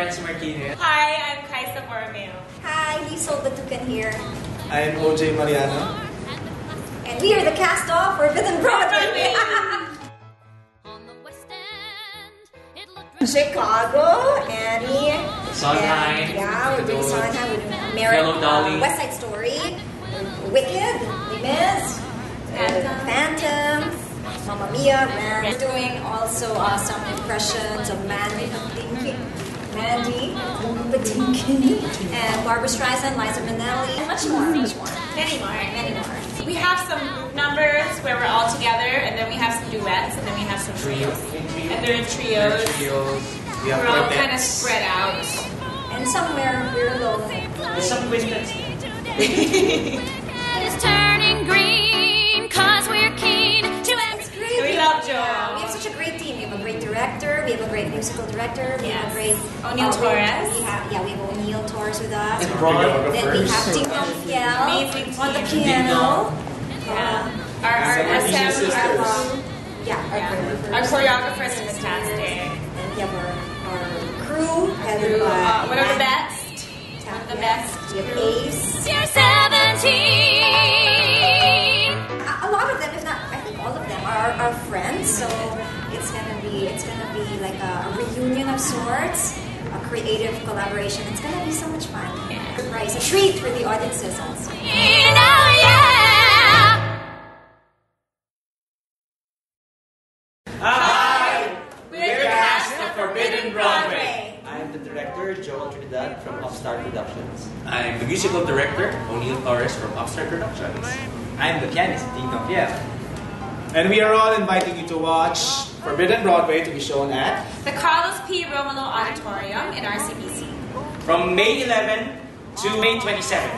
Martinez. Hi, I'm Caisa Borromeo. Hi, Liesl Batucan here. I'm OJ Mariano. And we are the cast of Forbidden Broadway. Chicago, Annie. Sondheim, and- Yeah, we're doing Godot, Sondheim, we're doing Merit, Hello, Dolly. uh, West Side Story, Wicked, Les Mis, Phantom. Phantom, Mamma Mia, Ram. We're doing also uh, some impressions of Mandy Patinkin, Mandy Patinkin, and Barbra Streisand, Liza Minnelli, and much more, much more. Many more. Many more. We have some group numbers where we're all together, and then we have some duets, and then we have some trios. And they're in trios. Trios. We have We're all kind of spread out. And somewhere we're lonely. There's some quintet. musical director. We have a great Onyl Torres. We have yeah, we have Onyl Torres with us. And Ron. Then we have Ding Dong Fiel Amazing on the piano. Yeah. Our, our, Some our, Asian sisters. our, Um, yeah, our yeah. choreographers. our choreographers are fantastic. And we have our, our crew headed by Uh, one of the best. Tapia. One of the best. We have Ace. You're 17 A, a lot of them, if not, I think all of them are our friends. So it's gonna be it's gonna be like a, a reunion of sorts, a creative collaboration. It's gonna be so much fun. Surprise, a treat for the audiences also. You know, yeah We're the cast of Forbidden Broadway. I'm the director, Joel Trinidad from Upstart Productions. I'm the musical director, Onyl Torres from Upstart Productions. I'm the pianist, Ding Dong Fiel. And we are all inviting you to watch Forbidden Broadway to be shown at The Carlos P. Romulo Auditorium in RCBC. From May 11 to May 27.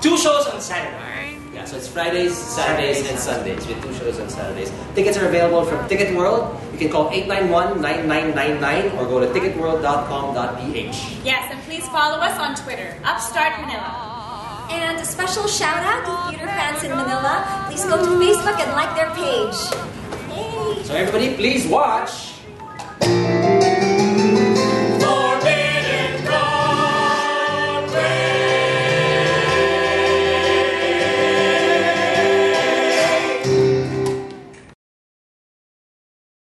Two shows on Saturday. Yeah, so it's Fridays, Saturdays, and Sundays with two shows on Saturdays. Tickets are available from Ticket World. You can call 891-9999 or go to ticketworld.com.ph. Yes, and please follow us on Twitter, Upstart Manila. And a special shout out to theater fans in Manila. Please go to Facebook and like their page. So everybody, please watch.